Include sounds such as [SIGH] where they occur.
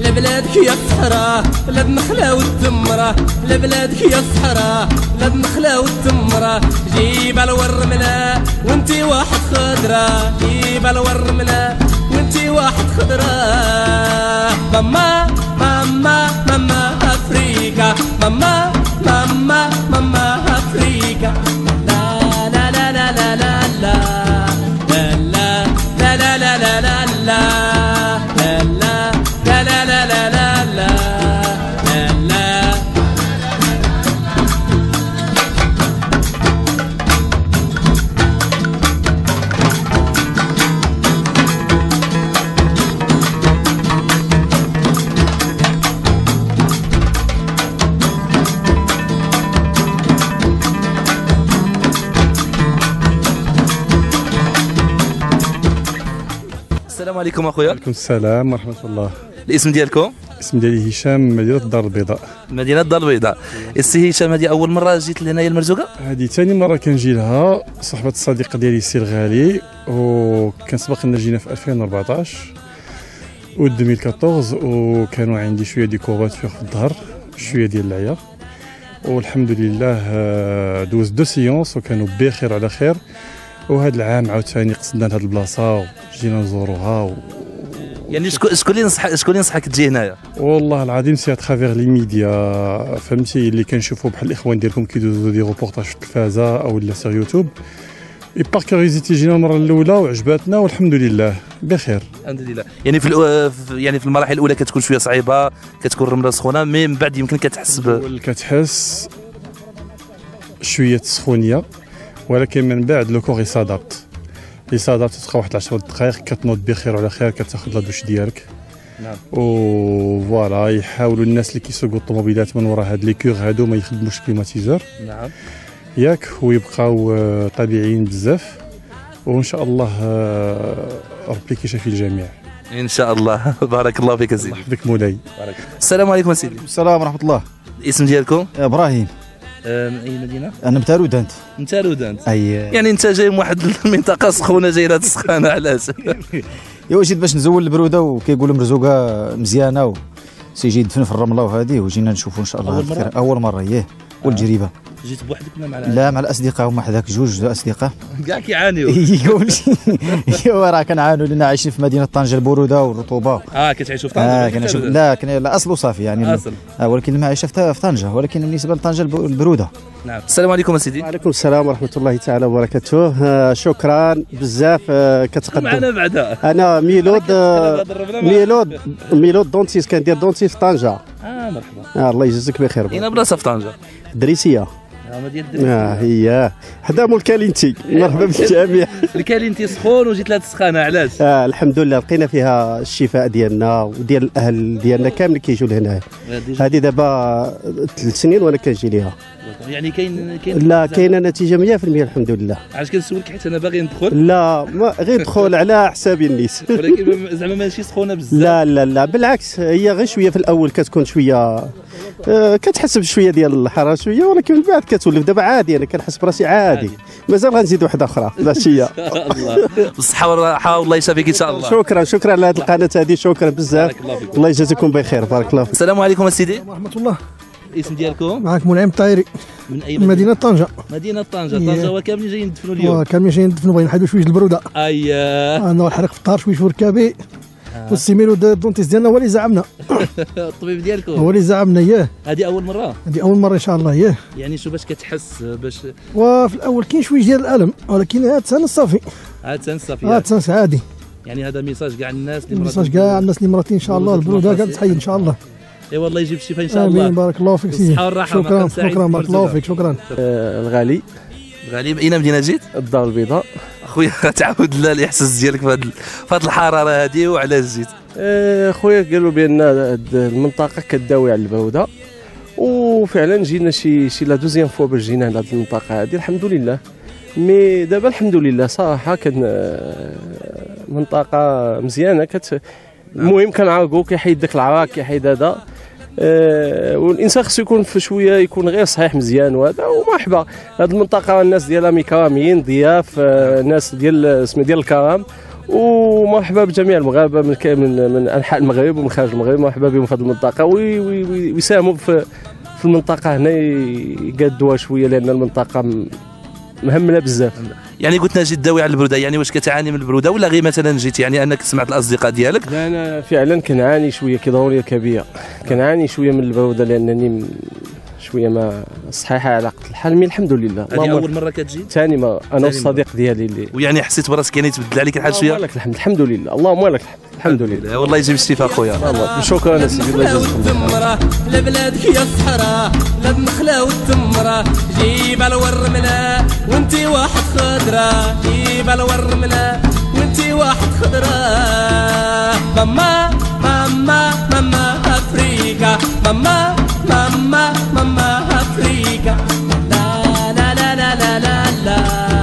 لبلادك يا الصحراء بلاد النخلة والتمرة. لبلادك يا الصحراء بلاد النخلة والتمرة. جيب الورملة وانتي واحد خضرة. جيب الورملة وانتي واحد خضرة. ماما السلام عليكم أخويا. عليكم السلام ورحمة الله. الاسم ديالكم؟ اسم ديالي هشام مدينة الدار البيضاء. مدينة الدار البيضاء. السي هشام هذه أول مرة جيت لهنايا المرزوقة؟ هذه ثاني مرة كنجي لها صحبة الصديق ديالي سي الغالي وكان سبق لنا جينا في 2014 و 2014 وكانوا عندي شوية ديكورات في الظهر شوية ديال العيا. والحمد لله دوز deux séances وكانوا بخير على خير. وهذا العام عاوتاني قصدنا لهاد البلاصة وجينا نزوروها و... يعني شكون شكون اللي نصح شكون اللي نصحك تجي هنايا؟ والله العظيم c'est à travers les médias فهمتي؟ اللي كنشوفوا بحال الإخوان ديالكم كيدوزوا des reportages في التلفازة أو لا sur YouTube et par curiosité جينا المره الاولى وعجباتنا والحمد لله بخير. الحمد لله يعني في, يعني في المراحل الأولى كتكون شوية صعيبة كتكون الرمله سخونة mais من بعد يمكن كتحس ب كتحس شوية سخونية. ولكن من بعد le corps il s'adapte il s'adapte تبقى واحد 10 دقائق كتنوض بخير وعلى خير كتاخذ la douche ديالك. نعم. و voilà يحاولوا الناس اللي كيسوقوا الطوموبيلات من وراء هاد les cures هادو ما يخدموش climatiseur. نعم. ياك ويبقاو آه، طبيعيين بزاف. وإن شاء الله آه، ربي كيشافي الجميع. إن شاء الله. [LAUGHS] بارك الله فيك سيدي. يحفظك مولاي. السلام عليكم سيدي. السلام ورحمة الله. الاسم ديالكم؟ إبراهيم. من أي مدينة؟ أنا متارود انت انت رودا انت أي يعني أنت جاي من واحد المنطقة سخونة جاي لها تسخانة علاش [LAUGHS] يا جيت باش نزول البرودة وكيقولوا مرزوقة مزيانة و سيجي يدفن في الرملة وهذه وجينا نشوفوا إن شاء الله أول مرة؟ خير. أول مرة ياه والجريبة. جيت بوحدك ولا مع لا مع الأصدقاء هما حداك جوج أصدقاء. [LAUGHS] كاع كيعانيوا. [LAUGHS] يقول ايوا [LAUGHS] راه كنعانوا لنا عايشين في مدينة طنجة البرودة والرطوبة. آه كتعيشوا في طنجة. في لا كان لا أصل وصافي يعني. أصل. آه ولكن المعيشه في في طنجة. ولكن بالنسبة لطنجة الب- البرودة. نعم. السلام عليكم سيدي وعليكم السلام ورحمة الله تعالى وبركاته. آه، شكرا بزاف آه، كتقدم. معنا بعدا. أنا ميلود آه، ميلود ميلود ميلود dentiste كندير dentiste في طنجة. آه مرحبا. آه الله يجزيك بخير. هنا بلاصة في طنجة. آه مدينه آه هي. حدا مول كالينتي مرحبا بالجميع [LAUGHS] الكالينتي سخون وجيت لها تسخانه علاش؟ آه الحمد لله. لقينا فيها الشفاء ديالنا وديال الأهل ديالنا كامل كيجوا لهنا ديجا- هذه دابا ثلاث سنين وأنا كنجي ليها. يعني كاين كاين لا كاينة نتيجة 100% الحمد لله علاش كنسولك حيت أنا باغي ندخل؟ لا ما غير دخول على حساب الناس [LAUGHS] ولكن زعما ماشي سخونة بزاف. لا لا لا بالعكس هي غير شوية في الأول كتكون شوية آه، كتحس بشويه ديال الحرارة شوية ولكن من بعد كتولف. دابا عادي أنا كنحس براسي عادي. عادي. مازال غنزيد واحدة أخرى [LAUGHS] الله. بالصحه والراحه والله يشافيك إن شاء الله. شكرا شكرا على هذه القناة هذه شكرا بزاف. الله يجازيكم بخير بارك الله فيك. السلام عليكم سيدي ورحمة الله. الاسم ديالكم؟ معك منعم الطايري من أي من مدينة طنجة. مدينة طنجة. إيه. طنجة وكاملين جايين ندفنوا اليوم. وكان ماشيين ندفنوا بغينا نحيدوا شوية البرودة. اييه أنا الحريق في الدار شوية وركابي والسي ميلود ا- ال dentiste ديالنا هو اللي زعمنا. [LAUGHS] الطبيب ديالكم. هو اللي زعمنا ياه هذه أول مرة؟ هذه أول مرة إن شاء الله ياه يعني شو باش كتحس باش وفي الأول كاين شوية ديال الألم ولكن هاد سنة صافي عاد تنصافي هاد سنة عادي. يعني هذا message كاع الناس اللي ال message كاع الناس اللي مراضين إن شاء الله البرودة كاع تحيد إن شاء الله. إي والله يجيب الشفاء ان شاء الله. بارك الله فيك. سيدي بالصحة والراحة، شكرا شكرا في بارك الله. فيك. شكرا. الغالي. غالي أين مدينة جيت؟ الدار البيضاء. أخويا [LAUGHS] تعاود لا الإحساس ديالك في هاد الحرارة هذه وعلاش جيت آه، خويا قالوا بأن المنطقة كداوي على البروده وفعلا جينا شي شي la deuxième fois باش جينا لهاد المنطقة هذه الحمد لله. mais دابا الحمد لله صراحة كان آه، منطقة مزيانة كت المهم كنعرقو كيحيد داك العرق كيحيد هذا. آه، والإنسان خصو يكون في شوية يكون غير صحيح مزيان وهذا ومرحبا. هاد المنطقة الناس ديالها مكرمين ضياف آه، ناس ديال اسم ديال الكرم ومرحبا بجميع المغاربة من من من أنحاء المغرب ومن خارج المغرب. مرحبا بهم في هذه المنطقة. وي- وي- وي- ويساهموا في في المنطقة هنا يقادوها شوية لأن المنطقة مهملة بزاف. يعني قلت لنا جيت داوي على البرودة. يعني واش كتعاني من البرودة ولا غير مثلا جيت؟ يعني أنك سمعت الأصدقاء ديالك؟ لا أنا فعلا كنعاني شوية كضروريه كبيرة. كنعاني شوية من البرودة لأنني شوية ما صحيحة على قد الحال مي الحمد لله. هذه أول مرة كتجي؟ ثاني ما أنا. والصديق ديالي اللي ويعني حسيت براسك يعني تبدل عليك الحال اللهم شوية؟ لك الحمد الحمد لله. اللهم لك الحمد الحمد لله. والله يجيب الشفاء خويا. شكرا سيدي الله الله والتمرة لبلادك يا الصحراء لا النخلة والتمرة. جيب الورملة وانتي واحد خضرة. جيب الورملة وانتي واحد خضرة. ماما ماما ماما. افريكا ماما ماما ماما افريكا لا لا لا لا لا لا, لا